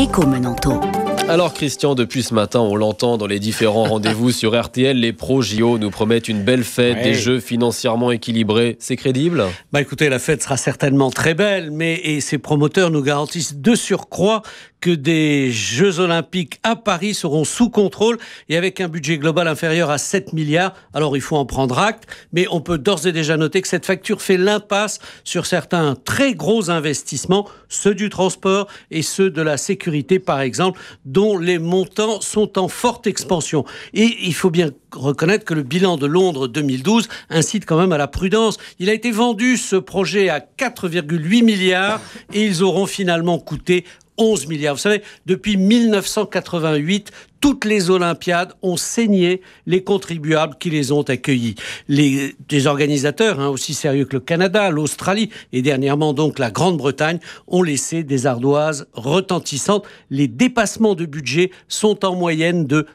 Éco-Menanto. Alors Christian, depuis ce matin, on l'entend dans les différents rendez-vous sur RTL, les pros JO nous promettent une belle fête, Ouais. des jeux financièrement équilibrés. C'est crédible? Bah écoutez, la fête sera certainement très belle, mais et ces promoteurs nous garantissent de surcroît que des Jeux Olympiques à Paris seront sous contrôle et avec un budget global inférieur à 7 milliards. Alors il faut en prendre acte, mais on peut d'ores et déjà noter que cette facture fait l'impasse sur certains très gros investissements, ceux du transport et ceux de la sécurité par exemple, dont les montants sont en forte expansion. Et il faut bien reconnaître que le bilan de Londres 2012 incite quand même à la prudence. Il a été vendu ce projet à 4,8 milliards et ils auront finalement coûté 11 milliards. Vous savez, depuis 1988, toutes les Olympiades ont saigné les contribuables qui les ont accueillis. Les, des organisateurs, hein, aussi sérieux que le Canada, l'Australie et dernièrement donc la Grande-Bretagne, ont laissé des ardoises retentissantes. Les dépassements de budget sont en moyenne de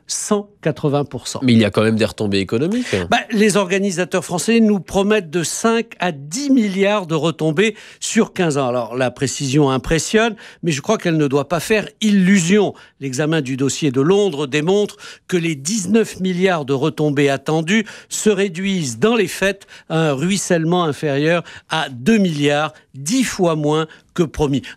180%. Mais il y a quand même des retombées économiques. Bah, les organisateurs français nous promettent de 5 à 10 milliards de retombées sur 15 ans. Alors la précision impressionne, mais je crois qu'elle ne doit pas faire illusion. L'examen du dossier de Londres démontre que les 19 milliards de retombées attendues se réduisent dans les faits à un ruissellement inférieur à 2 milliards, 10 fois moins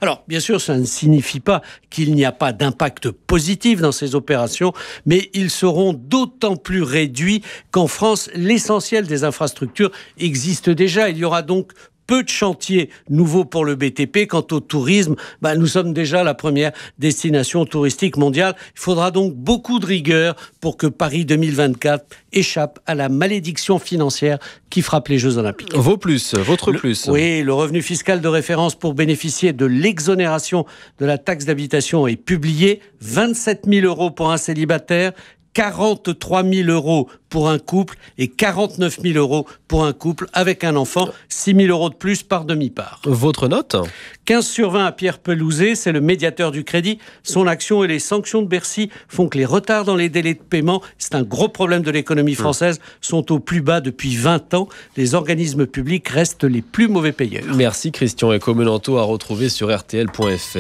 Alors, bien sûr, ça ne signifie pas qu'il n'y a pas d'impact positif dans ces opérations, mais ils seront d'autant plus réduits qu'en France, l'essentiel des infrastructures existe déjà. Il y aura donc peu de chantiers nouveaux pour le BTP. Quant au tourisme, bah, nous sommes déjà la première destination touristique mondiale. Il faudra donc beaucoup de rigueur pour que Paris 2024 échappe à la malédiction financière qui frappe les Jeux Olympiques. Vos plus, votre Le- plus. Oui, le revenu fiscal de référence pour bénéficier de l'exonération de la taxe d'habitation est publié. 27 000 euros pour un célibataire. 43 000 euros pour un couple et 49 000 euros pour un couple avec un enfant, 6 000 euros de plus par demi-part. Votre note 15 sur 20 à Pierre Pelouzet, c'est le médiateur du crédit. Son action et les sanctions de Bercy font que les retards dans les délais de paiement, c'est un gros problème de l'économie française, sont au plus bas depuis 20 ans. Les organismes publics restent les plus mauvais payeurs. Merci Christian et Comenanto à retrouver sur rtl.fr.